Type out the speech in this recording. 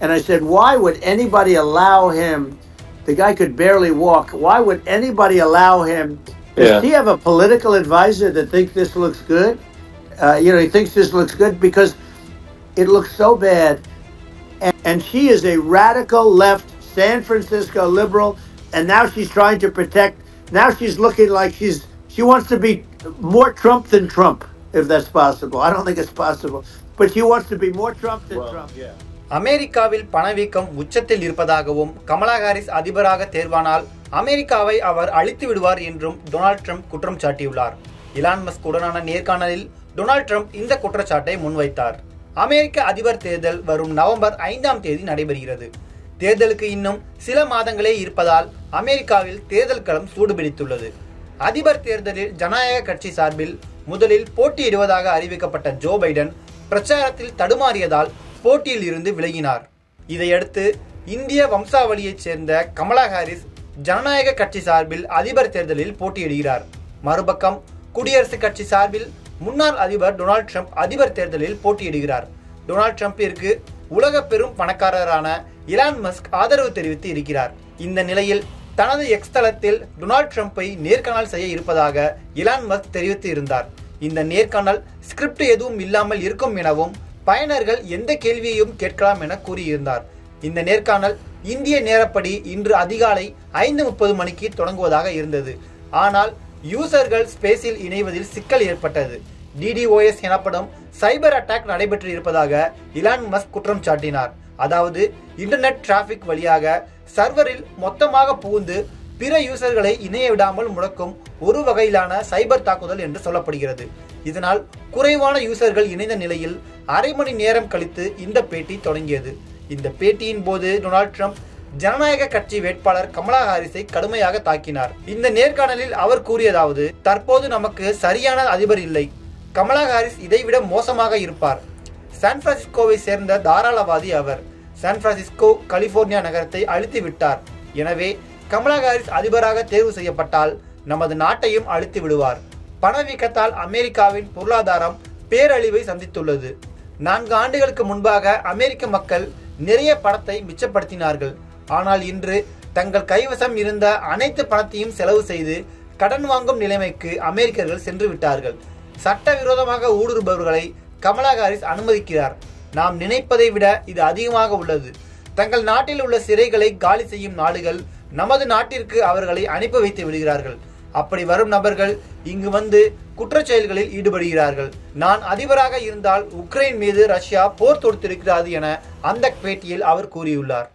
And I said, why would anybody allow him? The guy could barely walk. Why would anybody allow him? Does Yeah. he have a political advisor that thinks this looks good? Uh, you know, he thinks this looks good because it looks so bad. And, and she is a radical left San Francisco liberal, and now she's trying to protect. Now she's looking like she's she wants to be more Trump than Trump, if that's possible. I don't think it's possible, but she wants to be more Trump than Trump. yeah. அமெரிக்காவில் பணவீக்கம் உச்சத்தில் இருப்பதாகவும் Kamala Harris அதிபராக தேர்வானால் அமெரிக்காவை அவர் அழித்து விடுவார் என்றும் Donald Trump குற்றம் சாட்டியுள்ளார். இலான் மஸ்க் உடனான நேர்காணலில் டொனால்ட் ட்ரம்ப் இந்த குற்றச்சாட்டை முன்வைத்தார். அமெரிக்க அதிபர் தேர்தல் வரும் நவம்பர் ஐந்தாம் தேதி நடைபெறுகிறது. தேர்தலுக்கு இன்னும் சில மாதங்களே இருப்பதால் அமெரிக்காவில் தேர்தல் களம் சூடுபிடித்துள்ளது. அதிபர் தேர்தலில் ஜனநாயக கட்சி சார்பில் முதலில் போட்டியிடுவதாக அறிவிக்கப்பட்ட ஜோ பைடன் பிரச்சாரத்தில் தடுமாறியதால் போட்டியில் இருந்து விலகினார். இதையடுத்து இந்திய வம்சாவளியைச் சேர்ந்த கமலா ஹாரிஸ் ஜனநாயக கட்சி சார்பில் அதிபர் தேர்தலில் போட்டியிடுகிறார். மறுபக்கம் குடியரசுக் கட்சி சார்பில் முன்னாள் அதிபர் டொனால்ட் ட்ரம்ப் அதிபர் தேர்தலில் போட்டியிடுகிறார். டொனால்ட் ட்ரம்ப்பிற்கு உலக பெரும் பணக்காரரான இலான் மஸ்க் ஆதரவு தெரிவித்து இருக்கிறார். இந்த நிலையில் தனது எக்ஸ் தளத்தில் டொனால்ட் ட்ரம்ப்பை நேர்காணல் செய்ய இருப்பதாக இலான் மஸ்க் தெரிவித்து இருந்தார். இந்த நேர்காணல் ஸ்கிரிப்ட் எதுவும் இல்லாமல் இருக்கும் எனவும் பயனர்கள் எந்த கேள்வியையும் கேட்கலாம் என கூறியிருந்தார். இந்த நேர்காணல் இந்திய நேரப்படி இன்று அதிகாலை ஐந்து முப்பது மணிக்கு தொடங்குவதாக இருந்தது. ஆனால் யூசர்கள் ஸ்பேஸில் இணைவதில் சிக்கல் ஏற்பட்டது. டிடிஓஎஸ் எனப்படும் சைபர் அட்டாக் நடைபெற்று இருப்பதாக இலான் மஸ்க் குற்றம் சாட்டினார். அதாவது இன்டர்நெட் டிராபிக் வழியாக சர்வரில் மொத்தமாக புகுந்து பிற யூசர்களை இணைய விடாமல் முடக்கும் ஒரு வகையிலான சைபர் தாக்குதல் என்று சொல்லப்படுகிறது. இதனால் குறைவான யூசர்கள் இணைந்த நிலையில் அரை மணி நேரம் கழித்து இந்த பேட்டி தொடங்கியது. இந்த பேட்டியின் போது டொனால்ட் ட்ரம்ப் ஜனநாயக கட்சி வேட்பாளர் கமலா ஹாரிஸை கடுமையாக தாக்கினார். இந்த நேர்காணலில் அவர் கூறியதாவது தற்போது நமக்கு சரியான அதிபர் இல்லை. கமலா ஹாரிஸ் இதைவிட மோசமாக இருப்பார். சான் பிரான்சிஸ்கோவை சேர்ந்த தாராளவாதி அவர். சான் பிரான்சிஸ்கோ கலிபோர்னியா நகரத்தை அழித்து விட்டார். எனவே கமலா ஹாரிஸ் அதிபராக தேர்வு செய்யப்பட்டால் நமது நாட்டையும் அழித்து விடுவார். பணவீக்கத்தால் அமெரிக்காவின் பொருளாதாரம் பேரழிவை சந்தித்துள்ளது. நான்கு ஆண்டுகளுக்கு முன்பாக அமெரிக்க மக்கள் நிறைய பணத்தை மிச்சப்படுத்தினார்கள். ஆனால் இன்று தங்கள் கைவசம் இருந்த அனைத்து பணத்தையும் செலவு செய்து கடன் வாங்கும் நிலைமைக்கு அமெரிக்கர்கள் சென்று விட்டார்கள் சட்டவிரோதமாக ஊடுருபவர்களை கமலா ஹாரிஸ் அனுமதிக்கிறார். நாம் நினைப்பதை விட இது அதிகமாக உள்ளது. தங்கள் நாட்டில் உள்ள சிறைகளை காலி செய்யும் நாடுகள் நமது நாட்டிற்கு அவர்களை அனுப்பி வைத்து விடுகிறார்கள். அப்படி வரும் நபர்கள் இங்கு வந்து குற்றச்செயல்களில் ஈடுபடுகிறார்கள். நான் அதிபராக இருந்தால் உக்ரைன் மீது ரஷ்யா போர் தொடுத்திருக்கிறது என அந்த பேட்டியில் அவர் கூறியுள்ளார்.